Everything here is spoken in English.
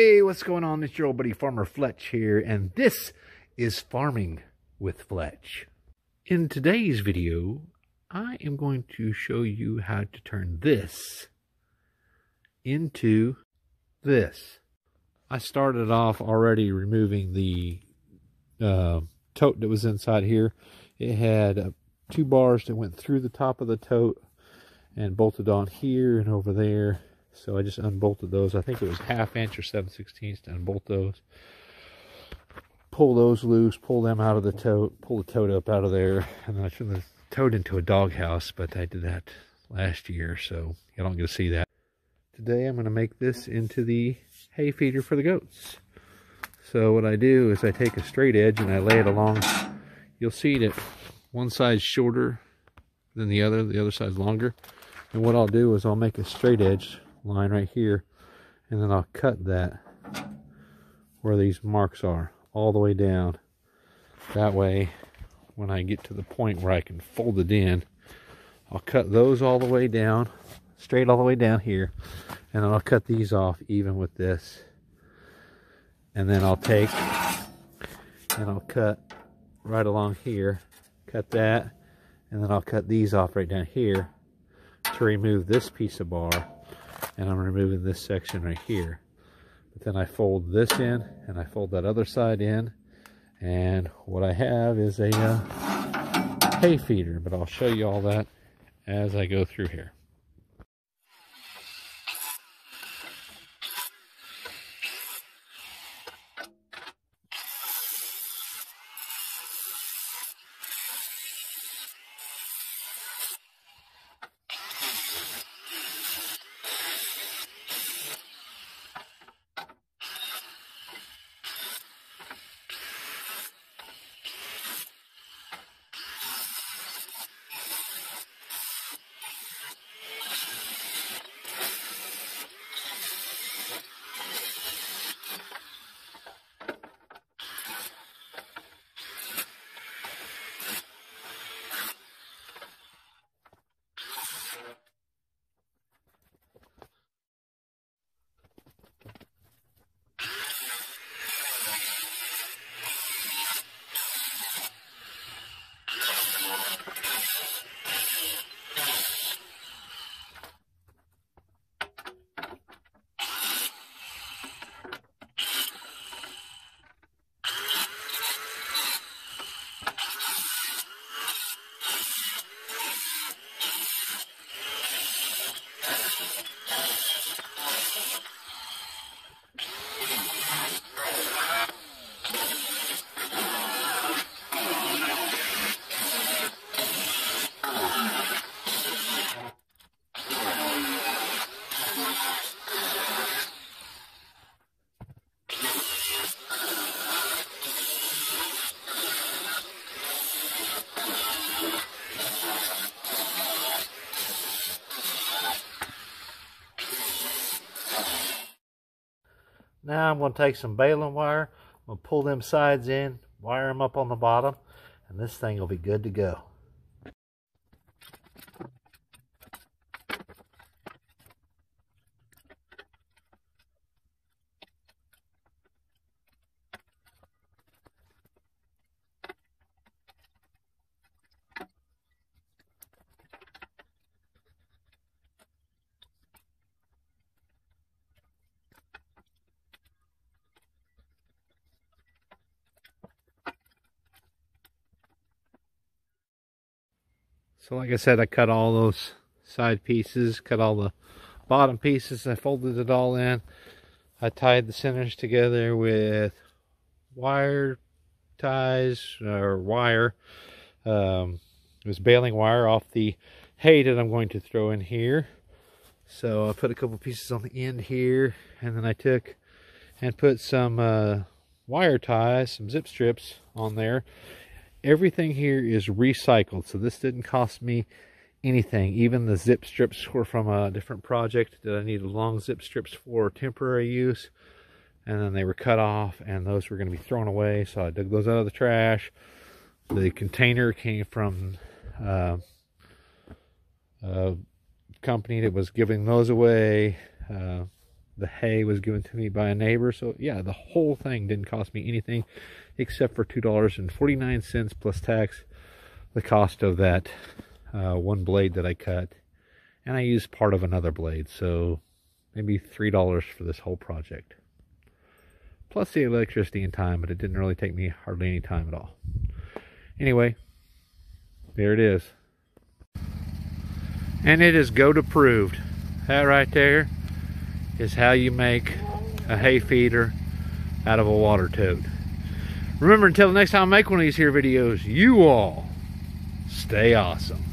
Hey, what's going on? It's your old buddy Farmer Fletch here, and this is Farming with Fletch. In today's video, I am going to show you how to turn this into this. I started off already removing the uh, tote that was inside here. It had uh, two bars that went through the top of the tote and bolted on here and over there so I just unbolted those. I think it was half inch or 7 16ths to unbolt those. Pull those loose, pull them out of the tote, pull the tote up out of there, and then I turned the tote into a doghouse, but I did that last year, so you don't get to see that. Today I'm going to make this into the hay feeder for the goats. So what I do is I take a straight edge and I lay it along. You'll see that one side's shorter than the other, the other side's longer. And what I'll do is I'll make a straight edge line right here and then I'll cut that where these marks are all the way down. That way when I get to the point where I can fold it in I'll cut those all the way down straight all the way down here and then I'll cut these off even with this. And then I'll take and I'll cut right along here cut that and then I'll cut these off right down here to remove this piece of bar and I'm removing this section right here. But then I fold this in and I fold that other side in and what I have is a uh, hay feeder, but I'll show you all that as I go through here. Now I'm going to take some baling wire, I'm going to pull them sides in, wire them up on the bottom, and this thing will be good to go. So like I said, I cut all those side pieces, cut all the bottom pieces. I folded it all in. I tied the centers together with wire ties or wire. Um, it was baling wire off the hay that I'm going to throw in here. So I put a couple pieces on the end here and then I took and put some uh, wire ties, some zip strips on there everything here is recycled so this didn't cost me anything. Even the zip strips were from a different project that I needed long zip strips for temporary use and then they were cut off and those were going to be thrown away so I dug those out of the trash. The container came from uh, a company that was giving those away uh, the hay was given to me by a neighbor. So yeah, the whole thing didn't cost me anything except for $2.49 plus tax, the cost of that uh, one blade that I cut. And I used part of another blade, so maybe $3 for this whole project. Plus the electricity and time, but it didn't really take me hardly any time at all. Anyway, there it is. And it is goat approved. That right there is how you make a hay feeder out of a water tote. Remember, until the next time I make one of these here videos, you all stay awesome.